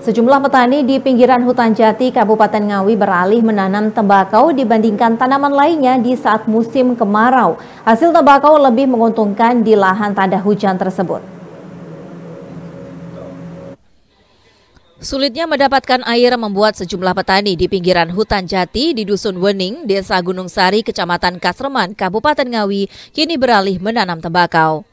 Sejumlah petani di pinggiran hutan jati Kabupaten Ngawi beralih menanam tembakau dibandingkan tanaman lainnya di saat musim kemarau. Hasil tembakau lebih menguntungkan di lahan tanda hujan tersebut. Sulitnya mendapatkan air membuat sejumlah petani di pinggiran hutan jati di Dusun Wening, Desa Gunung Sari, Kecamatan Kasreman, Kabupaten Ngawi, kini beralih menanam tembakau.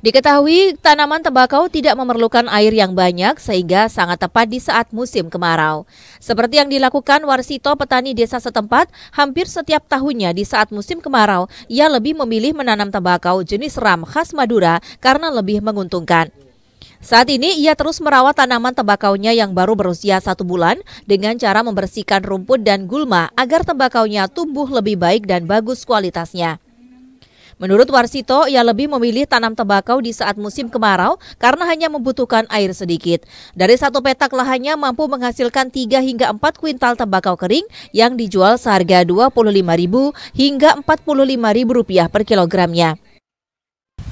Diketahui tanaman tembakau tidak memerlukan air yang banyak sehingga sangat tepat di saat musim kemarau. Seperti yang dilakukan Warsito petani desa setempat, hampir setiap tahunnya di saat musim kemarau, ia lebih memilih menanam tembakau jenis ram khas Madura karena lebih menguntungkan. Saat ini ia terus merawat tanaman tembakaunya yang baru berusia satu bulan dengan cara membersihkan rumput dan gulma agar tembakaunya tumbuh lebih baik dan bagus kualitasnya. Menurut Warsito, ia lebih memilih tanam tembakau di saat musim kemarau karena hanya membutuhkan air sedikit. Dari satu petak lahannya mampu menghasilkan 3 hingga 4 kuintal tembakau kering yang dijual seharga Rp25.000 hingga Rp45.000 per kilogramnya.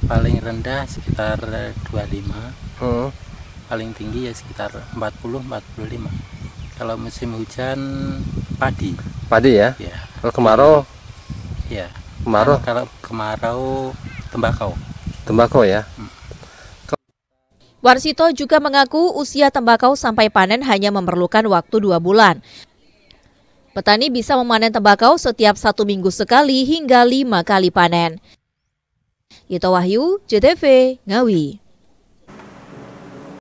Paling rendah sekitar 25, hmm. paling tinggi ya sekitar 40-45. Kalau musim hujan padi. Padi ya? Ya. Kalau kemarau? Ya kemarau kalau kemarau tembakau tembakau ya hmm. Warsito juga mengaku usia tembakau sampai panen hanya memerlukan waktu dua bulan. Petani bisa memanen tembakau setiap satu minggu sekali hingga lima kali panen. Ito Wahyu, JTV, Ngawi.